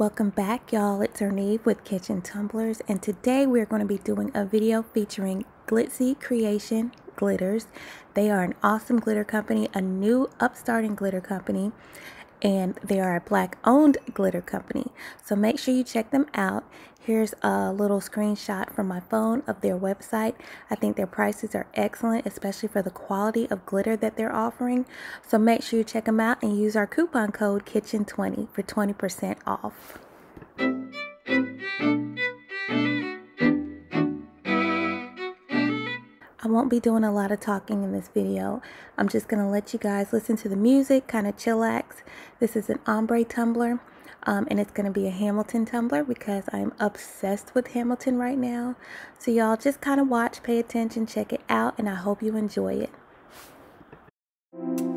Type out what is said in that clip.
Welcome back y'all, it's Erneve with Kitchen Tumblers and today we're going to be doing a video featuring Glitzy Kreation Glitters. They are an awesome glitter company, a new upstarting glitter company and they are a black owned glitter company. So make sure you check them out. Here's a little screenshot from my phone of their website. I think their prices are excellent, especially for the quality of glitter that they're offering. So make sure you check them out and use our coupon code KITCHEN20 for 20% off. I won't be doing a lot of talking in this video. I'm just going to let you guys listen to the music, kind of chillax. This is an ombre tumbler, um, and it's going to be a Hamilton tumbler because I'm obsessed with Hamilton right now. So y'all just kind of watch, pay attention, check it out, and I hope you enjoy it.